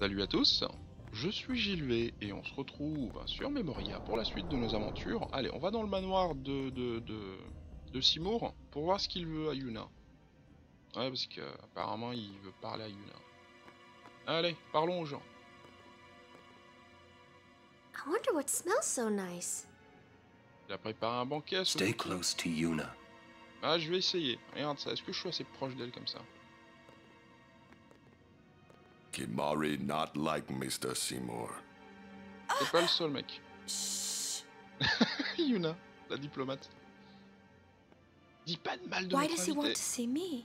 Salut à tous, je suis Gilles V et on se retrouve sur Memoria pour la suite de nos aventures. Allez, on va dans le manoir de, de, de, de Seymour pour voir ce qu'il veut à Yuna. Ouais, parce que apparemment il veut parler à Yuna. Allez, parlons aux gens. I wonder what smells so nice. Il a préparé un banquet. ce Stay close to Yuna. Ah, je vais essayer. Regarde ça, est-ce que je suis assez proche d'elle comme ça? Kimari not like Mr. Seymour. C'est pas le seul mec. Shh. Yuna, la diplomate. Dis pas de mal de Why does he want to see me?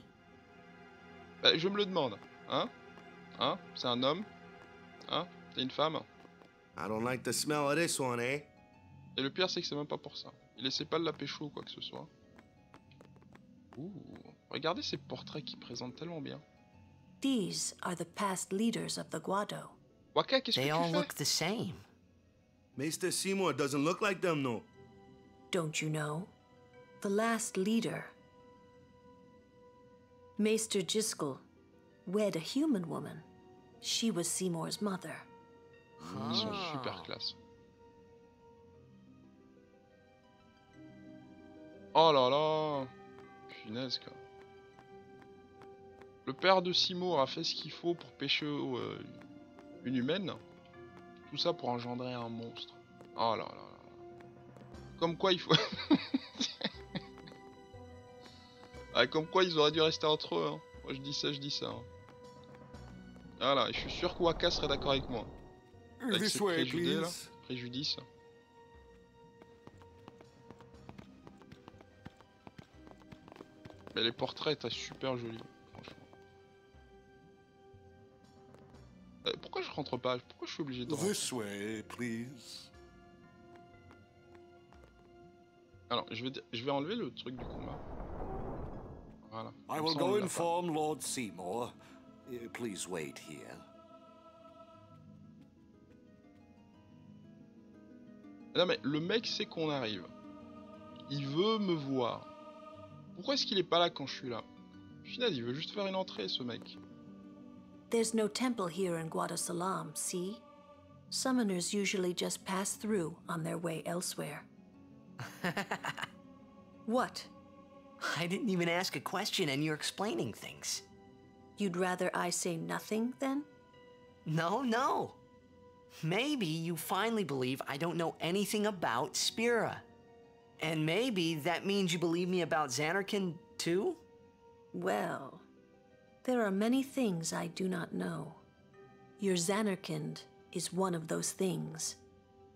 Bah, je me le demande. Hein? Hein? C'est un homme? Hein? T'es une femme? I don't like the smell of this one, eh? Et le pire, c'est que c'est même pas pour ça. Il essaie pas de la pécho ou quoi que ce soit. Ouh, regardez ces portraits qui présentent tellement bien. These are the past leaders of the Guado. Wakka, qu'est-ce que They all look the same. Mr. Seymour doesn't look like them, no. Don't you know? The last leader. Maester Jyscal wed a human woman. She was Seymour's mother. Ils sont Ah. super classe. Oh là là Punaise quoi. Le père de Seymour a fait ce qu'il faut pour pêcher euh, une humaine. Tout ça pour engendrer un monstre. Oh là là là. Comme quoi il faut... ah, comme quoi ils auraient dû rester entre eux. hein. Moi je dis ça, je dis ça. hein. Voilà, et je suis sûr que Waka serait d'accord avec moi. Avec ses là. Préjudice. Mais les portraits étaient super jolis, Euh, pourquoi je rentre pas? Pourquoi je suis obligé de rentrer? This way, please. Alors, je vais, je vais enlever le truc du combat. Voilà. I will go inform Lord Seymour. Uh, Please wait here. Non mais le mec sait qu'on arrive. Il veut me voir. Pourquoi est-ce qu'il est pas là quand je suis là? Final, il veut juste faire une entrée, ce mec. There's no temple here in Guadosalam, see? Summoners usually just pass through on their way elsewhere. what? I didn't even ask a question and you're explaining things. You'd rather I say nothing then? No, no. Maybe you finally believe I don't know anything about Spira. And maybe that means you believe me about Zanarkand too? Well, there are many things I do not know. Your Zanarkand is one of those things.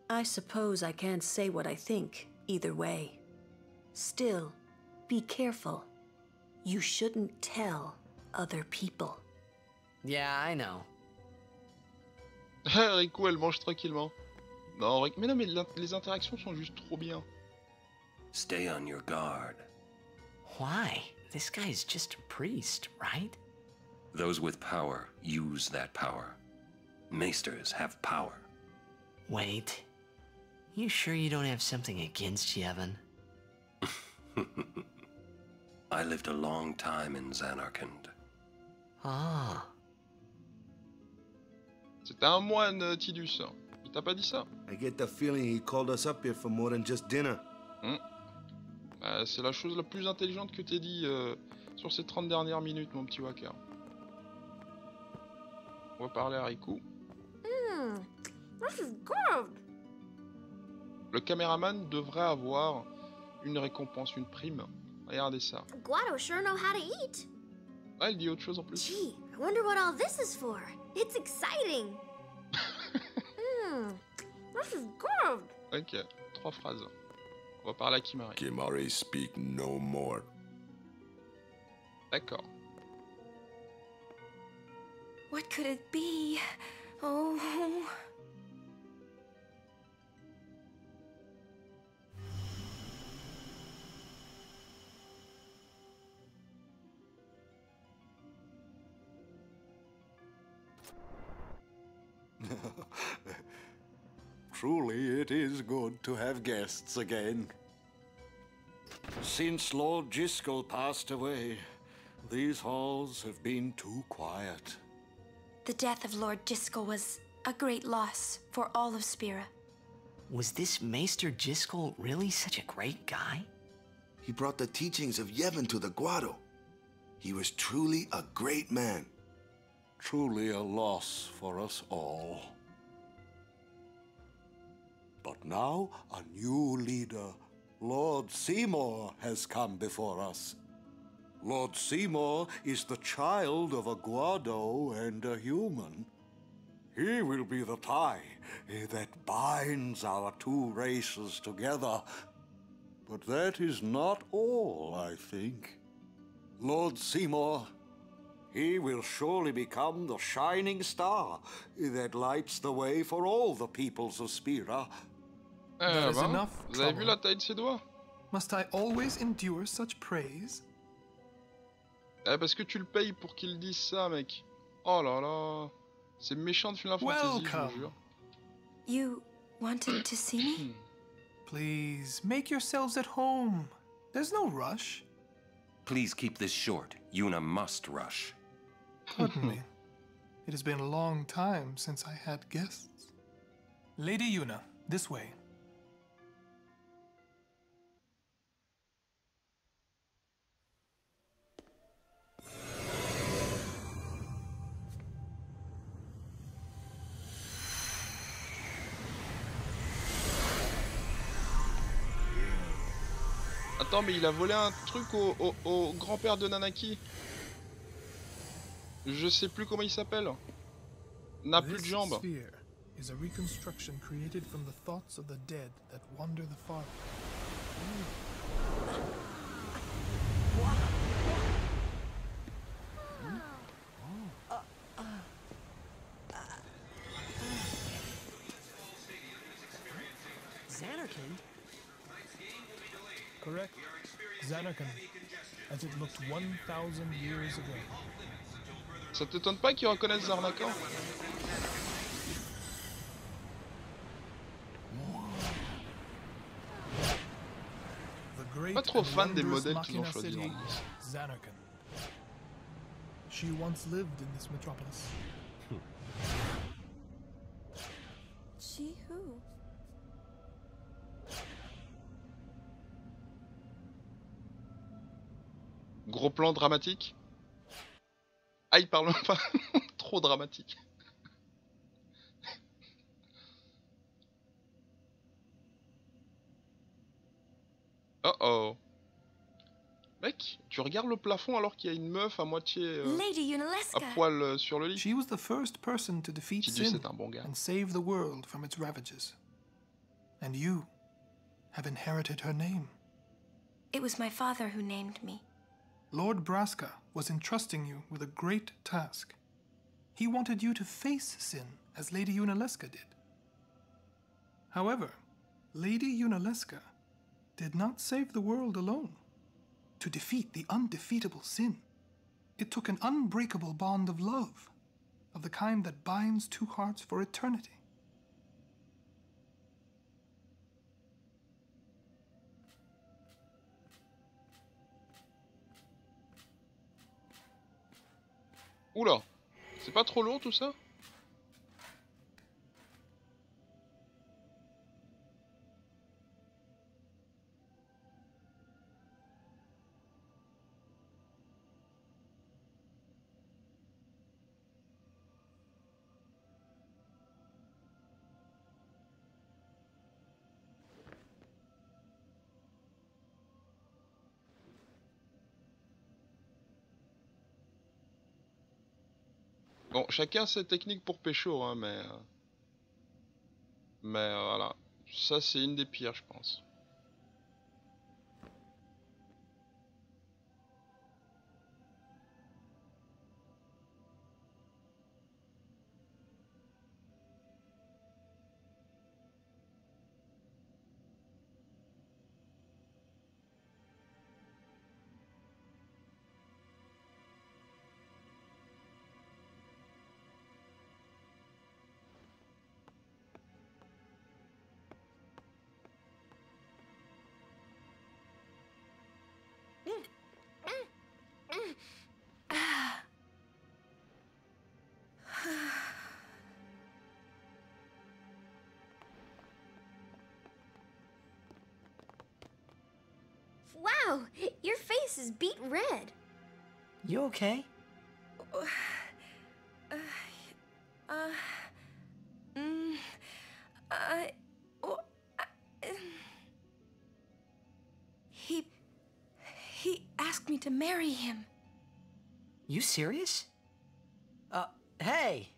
I suppose I can't say what I think either way. Still, be careful. You shouldn't tell other people. Yeah, I know. Rikku, elle mange tranquillement. Non, Rick- mais non, mais les interactions sont juste trop bien. Stay on your guard. Why? This guy is just a priest, right? Those with power use that power. Maesters have power. Wait. You sure you don't have something against Yevon? I lived a long time in Zanarkand. Ah. C'était un moine, Tidus. Il t'a pas dit ça I get the feeling he called us up here for more than just dinner. Euh, C'est la chose la plus intelligente que t'aies dit euh, sur ces 30 dernières minutes, mon petit Wakka. On va parler à Riku. Hmm. This is good. Le caméraman devrait avoir une récompense, une prime. Regardez ça. Guado sure know how to eat. Ah, elle dit autre chose en plus. Gee, I wonder what all this is for. It's exciting. Hmm. This is good. Ok, trois phrases. On va parler à Kimari. Kimari speak no more. D'accord. What could it be? Oh. Truly, it is good to have guests again. Since Lord Jyscal passed away, these halls have been too quiet. The death of Lord Jyscal was a great loss for all of Spira. Was this Maester Jyscal really such a great guy? He brought the teachings of Yevon to the Guado. He was truly a great man. Truly a loss for us all. But now a new leader, Lord Seymour, has come before us. Lord Seymour is the child of a Guado and a human. He will be the tie eh, that binds our two races together. But that is not all, I think. Lord Seymour, he will surely become the shining star that lights the way for all the peoples of Spira. Eh That is ben, enough vous avez vu trouble. la taille de ses doigts Must I always endure such praise? Eh, parce que tu le payes pour qu'il dise ça, mec. Oh là là. C'est méchant de Final Fantasy, je vous Welcome. jure. You wanted to see me? Please, make yourselves at home. There's no rush. Please keep this short. Yuna must rush. Pardon me. It has been a long time since I had guests. Lady Yuna, this way. Attends, mais il a volé un truc au, au- au grand-père de Nanaki. Je sais plus comment il s'appelle. N'a plus de jambes. is a reconstruction created from the thoughts of the dead that wander the far. Xanarkand? Correct. Xanarkand, as it looked 1,000 years ago. Ça t'étonne pas qu'ils reconnaissent Zarnakan Pas trop fan des modèles qu'ils ont choisis. Xanarkand. She once lived in this metropolis. Gros plan dramatique. Ah, il parle pas. Trop dramatique. Oh oh. Mec, tu regardes le plafond alors qu'il y a une meuf à moitié euh, Lady à poil euh, sur le lit. She was the first person to defeat sin c'est un bon gars. and save the world from its ravages. And you have inherited her name. It was my father who named me. Lord Braska was entrusting you with a great task. He wanted you to face sin as Lady Yunalesca did. However, Lady Yunalesca did not save the world alone. To defeat the undefeatable sin, it took an unbreakable bond of love, of the kind that binds two hearts for eternity. Oula, c'est pas trop lourd tout ça? Bon, chacun ses techniques pour pécho, hein, mais... euh, Mais euh, voilà, ça c'est une des pires, je pense. Wow, your face is beet red. You okay? Uh, uh, mm, I, oh, I, he, he asked me to marry him. You serious? Uh, hey!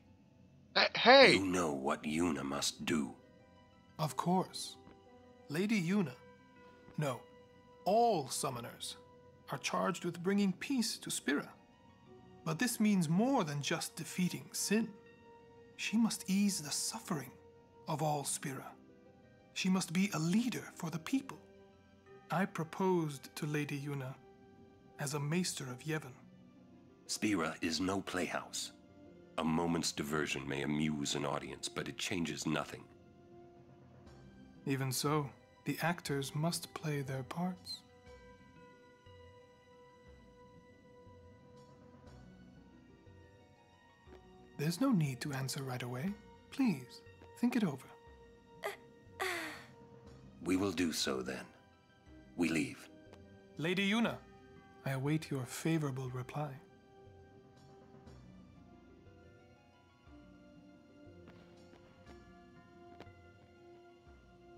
hey! You know what Yuna must do. Of course. Lady Yuna. No, all summoners are charged with bringing peace to Spira. But this means more than just defeating sin. She must ease the suffering of all Spira. She must be a leader for the people. I proposed to Lady Yuna as a maester of Yevon. Spira is no playhouse. A moment's diversion may amuse an audience, but it changes nothing. Even so, the actors must play their parts. There's no need to answer right away. Please, think it over. We will do so then. We leave. Lady Yuna, I await your favorable reply.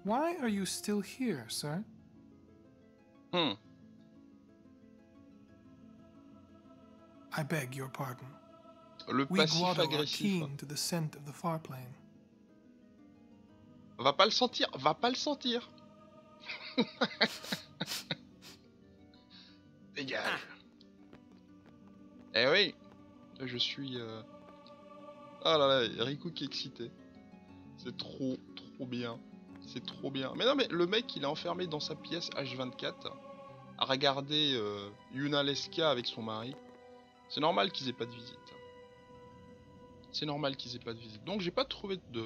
Why are you still here, sir? Hmm. I beg your pardon. Le We passif agressif. keen to the scent of the far plane. Va pas le sentir, va pas le sentir. Dégage. Eh oui, je suis. Euh... Ah là là, Riku qui est excité. C'est trop, trop bien. C'est trop bien. Mais non, mais le mec, il est enfermé dans sa pièce H24 à regarder euh, Yuna Leska avec son mari. C'est normal qu'ils aient pas de visite. C'est normal qu'ils aient pas de visite. Donc j'ai pas trouvé de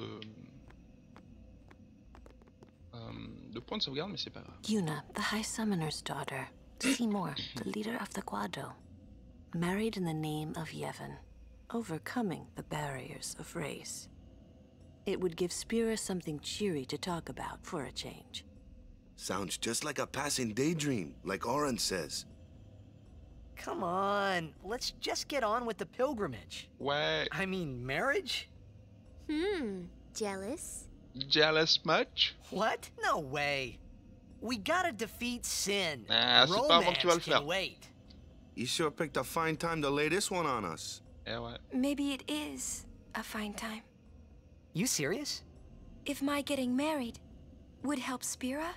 euh, de point de sauvegarde, mais c'est pas grave. Yuna, the High Summoner's daughter, Seymour, the leader of the Guado, married in the name of Yevon, overcoming the barriers of race. It would give Spira something cheery to talk about for a change. Sounds just like a passing daydream, like Auron says. Come on, let's just get on with the pilgrimage. Ouais, I mean, marriage? Hmm, jealous? jealous much? What? No way. We gotta defeat sin. Ah, c'est pas avant que tu vas le Romance faire. can wait. You sure picked a fine time to lay this one on us. Eh ouais. Maybe it is a fine time. You serious? If my getting married would help Spira,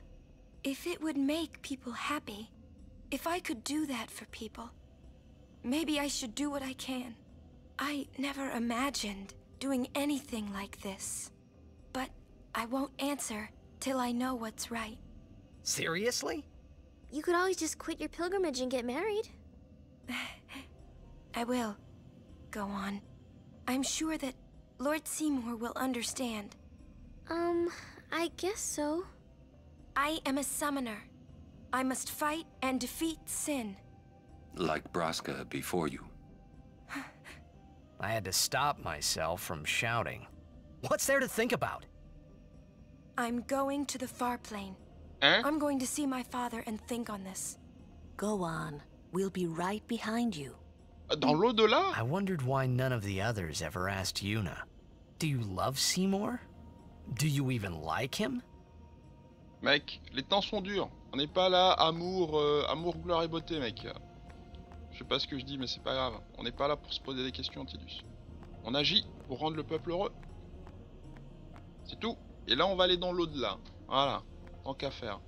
if it would make people happy, if I could do that for people, maybe I should do what I can. I never imagined doing anything like this. But I won't answer till I know what's right. Seriously? You could always just quit your pilgrimage and get married. I will. Go on. I'm sure that Lord Seymour will understand. Um, I guess so. I am a summoner. I must fight and defeat sin. Like Braska before you. I had to stop myself from shouting. What's there to think about? I'm going to the far plane. Hein? I'm going to see my father and think on this. Go on. We'll be right behind you. Dans l'au-delà? I wondered why none of the others ever asked Yuna. Do you love Seymour? Do you even like him? Mec, les temps sont durs. On n'est pas là, amour, euh, amour, gloire et beauté, mec. Je sais pas ce que je dis, mais c'est pas grave. On n'est pas là pour se poser des questions, Tidus. On agit pour rendre le peuple heureux. C'est tout. Et là, on va aller dans l'au-delà. Voilà. Tant qu'à faire.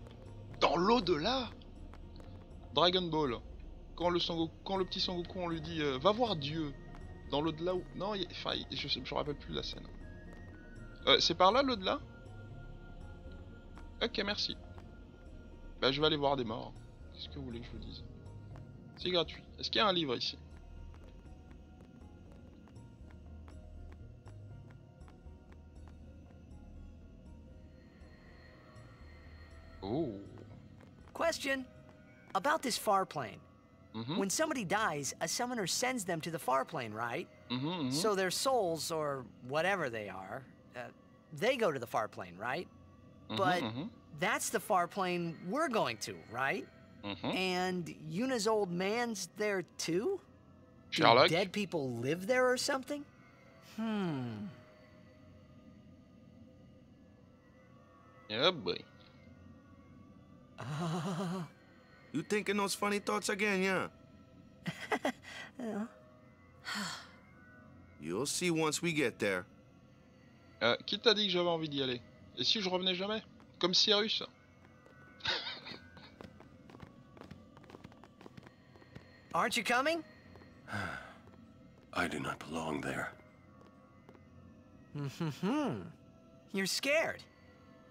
Dans l'au-delà? Dragon Ball. Quand le, petit Sangoku, on lui dit euh, Va voir Dieu. Dans l'au-delà où. Non, y enfin, je, me rappelle plus la scène. Euh, c'est par là l'au-delà? Ok, merci. Bah, je vais aller voir des morts. Qu'est-ce que vous voulez que je vous dise? C'est gratuit. Est-ce qu'il y a un livre ici? Oh. Question. About this far plane. Mhm. When somebody dies, a summoner sends them to the far plane, right? Mhm, mhm. So their souls, or whatever they are, uh, they go to the far plane, right? Mhm, But mhm. that's the far plane we're going to, right? Mhm. And Yuna's old man's there too? Do dead people live there or something? Hmm. Yeah, boy. Uh, You thinking those funny thoughts again, yeah? yeah. You'll see once we get there. Euh, qui t'a dit que j'avais envie d'y aller Et si je revenais jamais Comme Cyrus Aren't you coming? I do not belong there. You're scared.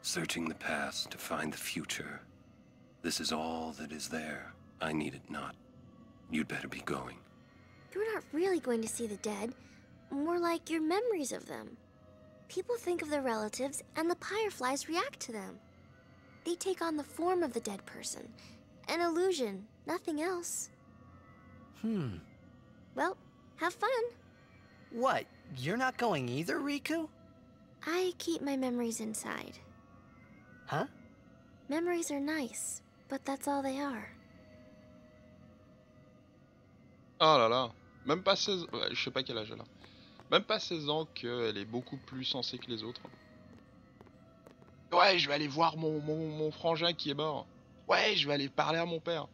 Searching the past to find the future. This is all that is there. I need it not. You'd better be going. You're not really going to see the dead, more like your memories of them. People think of their relatives, and the Pyreflies react to them. They take on the form of the dead person. An illusion, nothing else. Hmm. Well, have fun. What? You're not going either, Rikku? I keep my memories inside. Huh? Memories are nice, but that's all they are. Oh là là Même pas 16... ouais, je sais pas quel âge elle a. Même pas 16 ans qu'elle est beaucoup plus sensée que les autres. Ouais, je vais aller voir mon, mon, mon frangin qui est mort. Ouais, je vais aller parler à mon père.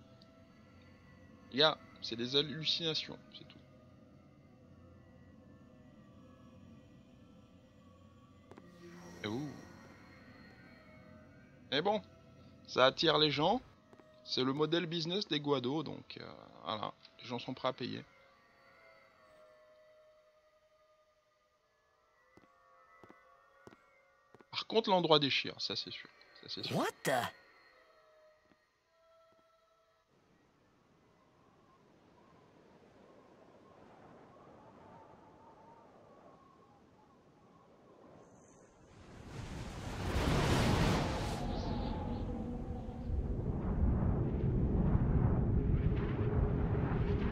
Les gars, c'est des hallucinations, c'est tout. Ouh. Mais bon, ça attire les gens. C'est le modèle business des Guado, donc euh, voilà, les gens sont prêts à payer. Par contre, l'endroit déchire, ça c'est sûr. What?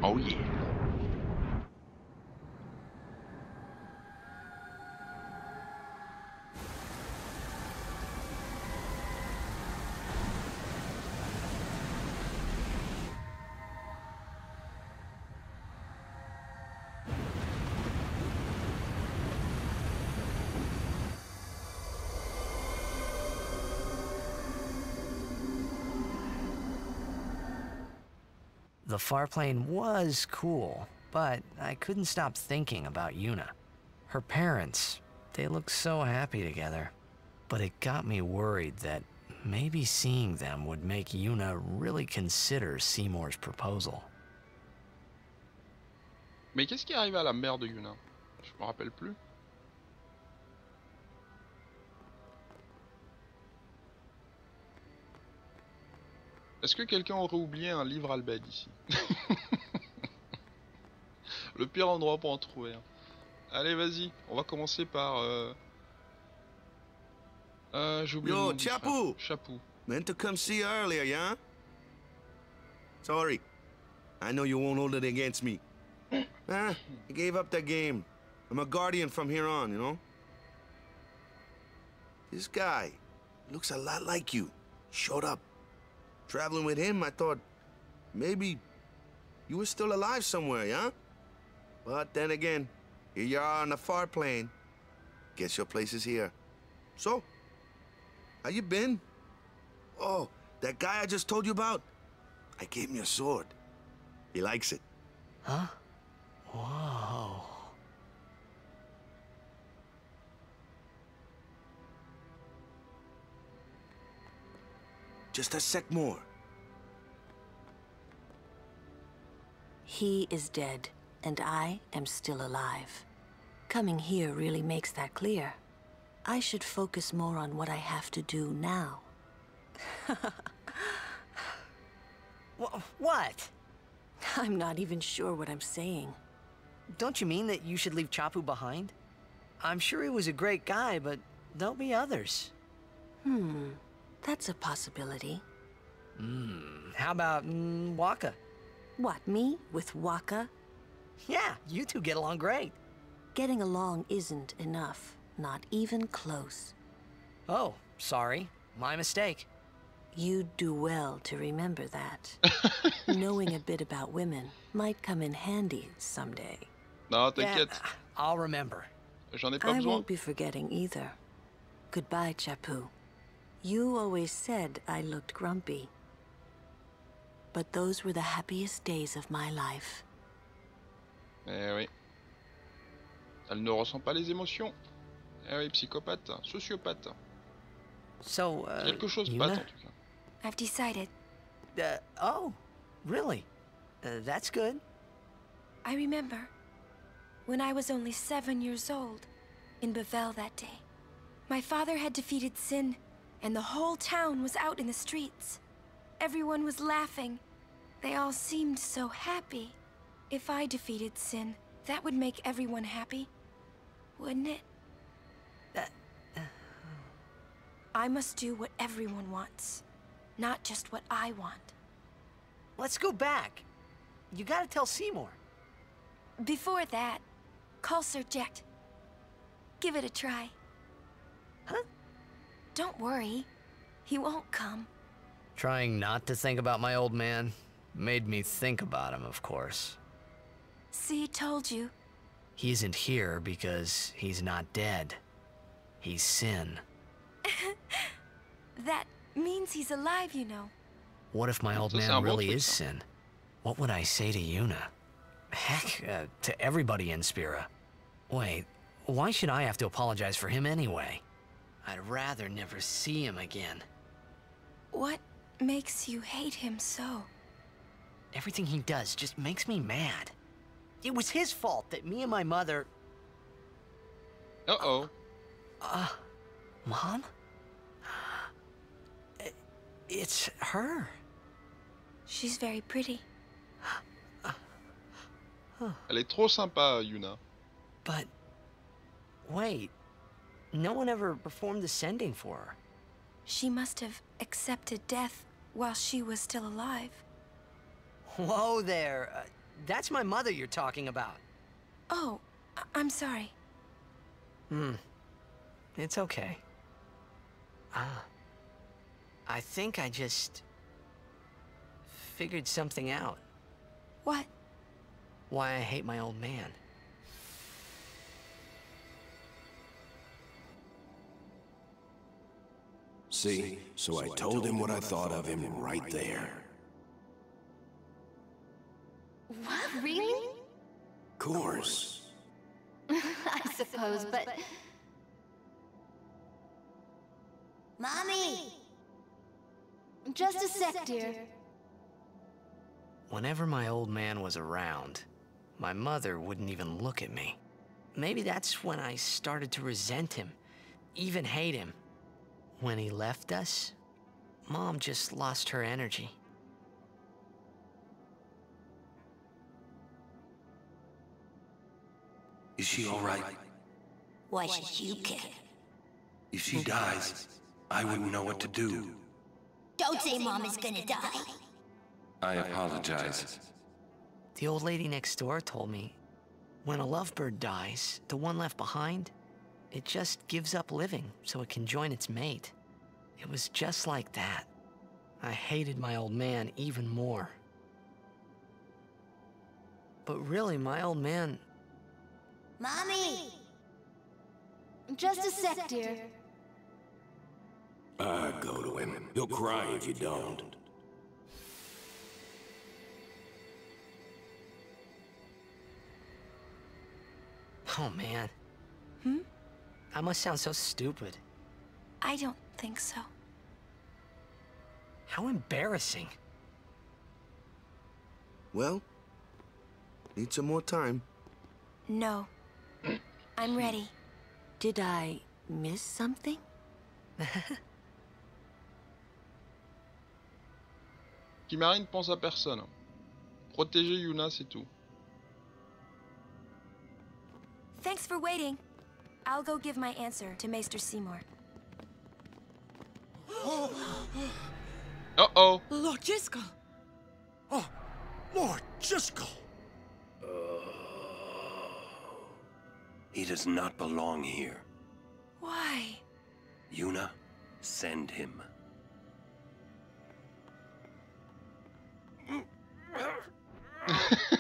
Oh yeah. The far plane was cool, but I couldn't stop thinking about Yuna. Her parents, they looked so happy together. But it got me worried that maybe seeing them would make Yuna really consider Seymour's proposal. Mais qu'est-ce qui arrive à la mère de Yuna Je me rappelle plus. Est-ce que quelqu'un aurait oublié un livre Albed ici Le pire endroit pour en trouver un. Allez, vas-y, on va commencer par. Euh... Euh, j'ai oublié Yo. Chapu! Chapu. Meant to come see you earlier, yeah? Sorry. I know you won't hold it against me. ah, I gave up that game. I'm a guardian from here on, you know? This guy looks a lot like you. Showed up. Traveling with him, I thought maybe you were still alive somewhere, yeah? But then again, here you are on the far plane. Guess your place is here. So, how you been? Oh, that guy I just told you about? I gave him your sword. He likes it. Huh? Whoa. Just a sec more. He is dead, and I am still alive. Coming here really makes that clear. I should focus more on what I have to do now. What? I'm not even sure what I'm saying. Don't you mean that you should leave Chappu behind? I'm sure he was a great guy, but there'll be others. Hmm, that's a possibility. Hmm, how about mm, Wakka? What, me with Wakka? Yeah, you two get along great. Getting along isn't enough, not even close. Oh, sorry. My mistake. You'd do well to remember that. Knowing a bit about women might come in handy someday. Non, t'inquiète, I'll remember. j'en ai pas I besoin. won't be forgetting either. Goodbye, Chappu. You always said I looked grumpy. But those were the happiest days of my life. Eh oui. Elle ne ressent pas les émotions. Eh oui, psychopathe, sociopathe. So, uh, Quelque chose Yuna? patte en tout cas. I've decided. Uh, oh, really? Uh, that's good. I remember when I was only seven years old in Bevelle that day. My father had defeated Sin, and the whole town was out in the streets. Everyone was laughing. They all seemed so happy. If I defeated Sin, that would make everyone happy, wouldn't it? Uh, uh. I must do what everyone wants, not just what I want. Let's go back. You gotta tell Seymour. Before that, call Sir Jecht. Give it a try. Huh? Don't worry. He won't come. Trying not to think about my old man made me think about him, of course. See, told you. He isn't here because he's not dead. He's Sin. That means he's alive, you know. What if my old man really is ça. Sin? What would I say to Yuna? Heck, uh, to everybody in Spira. Wait, why should I have to apologize for him anyway? I'd rather never see him again. What makes you hate him so? Everything he does just makes me mad. It was his fault that me and my mother. Uh oh. Uh. Mom? It's her. She's very pretty. Elle est trop sympa, Yuna. But. Wait. No one ever performed the sending for her. She must have accepted death while she was still alive. Whoa there. Uh, that's my mother you're talking about. Oh, I- I'm sorry. Hmm. It's okay. Ah. I think I just. figured something out. What? Why I hate my old man. See, so I told him what I thought of him right there. What? Really? Of Course. I suppose, but. Mommy! Just a sec, dear. Whenever my old man was around, my mother wouldn't even look at me. Maybe that's when I started to resent him, even hate him. When he left us, Mom just lost her energy. Is she all right? Why should you care? If she dies, I wouldn't know what to do. Don't say Mom is gonna die. I apologize. The old lady next door told me when a lovebird dies, the one left behind, it just gives up living so it can join its mate. It was just like that. I hated my old man even more. But really, my old man, Mommy! Just a sec, dear. I go to him. He'll cry if you don't. oh man, Hmm? I must sound so stupid. I don't think so. How embarrassing. Well, need some more time. No. I'm ready. Did I miss something? Kimarine pense à personne. Protéger Yuna, c'est tout. Thanks for waiting. I'll go give my answer to Maester Seymour. Uh-oh. Lord Jyscal. Oh, Lord Jyscal. Oh. Uh, he does not belong here. Why? Yuna, send him.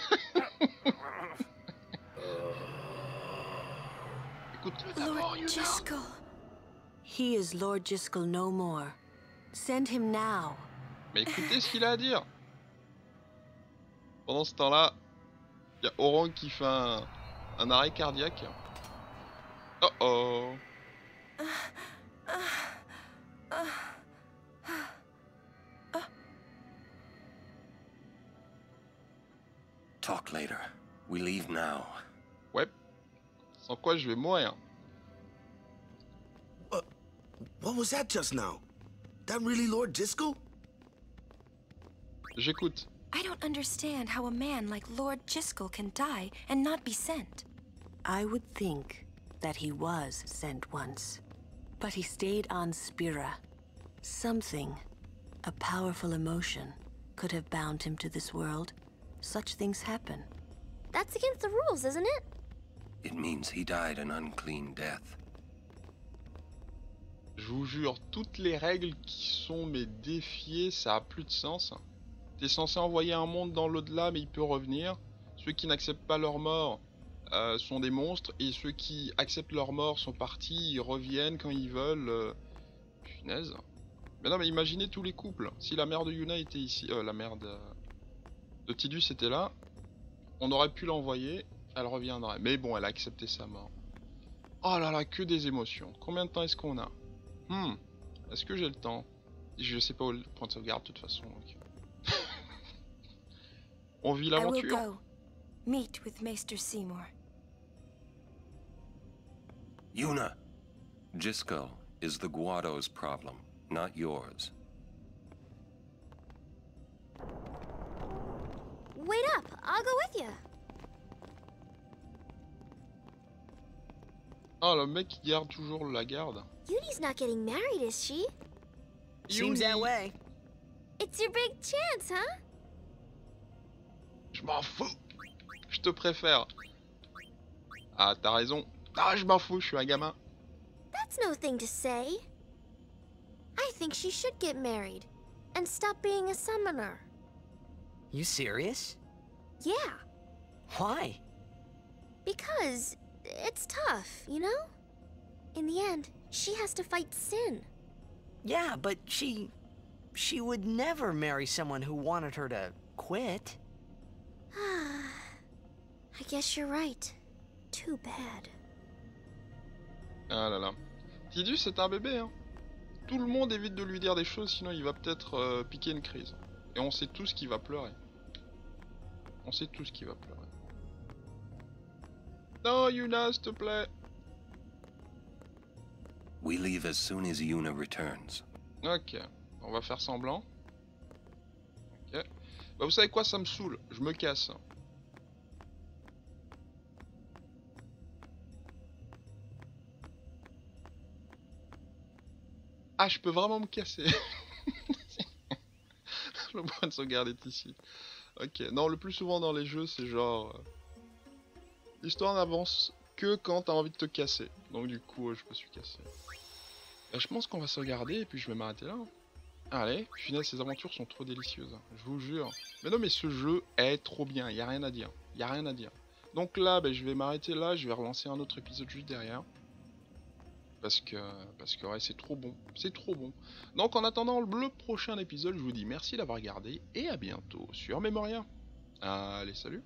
Écoute, Lord Jiskel. He is Lord Jiskel no more. Send him now. Mais écoutez ce qu'il a à dire. Pendant ce temps-là, il y a Orang qui fait un, un arrêt cardiaque. Oh oh. Talk later. We leave now. Ouais. Sans quoi je vais mourir. What was that just now? That really Lord Jyscal? J'écoute. I don't understand how a man like Lord Jyscal can die and not be sent. I would think that he was sent once, but he stayed on Spira. Something, a powerful emotion, could have bound him to this world. Such things happen. That's against the rules, isn't it? It means he died an unclean death. Je vous jure, toutes les règles qui sont mais défiées, ça a plus de sens. T'es censé envoyer un monde dans l'au-delà, mais il peut revenir. Ceux qui n'acceptent pas leur mort euh, sont des monstres, et ceux qui acceptent leur mort sont partis, ils reviennent quand ils veulent. euh, Punaise. Mais non, mais imaginez tous les couples. Si la mère de Yuna était ici, euh, la mère de, de Tidus était là, on aurait pu l'envoyer, elle reviendrait. Mais bon, elle a accepté sa mort. Oh là là, que des émotions. Combien de temps est-ce qu'on a? Hmm, est-ce que j'ai le temps? Je sais pas où le point de sauvegarde de toute façon. donc. On vit l'aventure. Meet with Maester Seymour. Yuna! Jiskel is the Guado's problem, not yours. Wait up, I'll go with you. Oh, le mec qui garde toujours la garde. Uni's not getting married, is she? Seems that way. It's your big chance, huh? Je m'en fous. Je te préfère. Ah, t'as raison. Ah, je m'en fous, je suis un gamin. That's no thing to say. I think she should get married and stop being a summoner. You serious? Yeah, Why? because it's tough, you know? In the end, she has to fight sin. Yeah, but she. She would never marry someone who wanted her to quit. I guess you're right. Too bad. Ah là là. Tidus c'est un bébé, hein. Tout le monde évite de lui dire des choses, sinon il va peut-être euh, piquer une crise. Et on sait tous qu'il va pleurer. On sait tous qu'il va pleurer. Non, Yuna, s'il te plaît. We leave as soon as Yuna returns. Ok, on va faire semblant. Ok. Bah vous savez quoi, ça me saoule. Je me casse. Ah, je peux vraiment me casser. le point de sauvegarde est ici. Ok, non, le plus souvent dans les jeux, c'est genre... euh, L'histoire n'avance que quand t'as envie de te casser. Donc du coup, euh, je me suis cassé. Euh, je pense qu'on va sauvegarder et puis je vais m'arrêter là. Allez, finesse, ces aventures sont trop délicieuses, je vous jure. Mais non, mais ce jeu est trop bien, il a rien à dire. Il a rien à dire. Donc là, ben, je vais m'arrêter là, je vais relancer un autre épisode juste derrière. Parce que, parce que c'est trop bon, c'est trop bon. Donc en attendant le prochain épisode, je vous dis merci d'avoir regardé et à bientôt sur Memoria. Allez, salut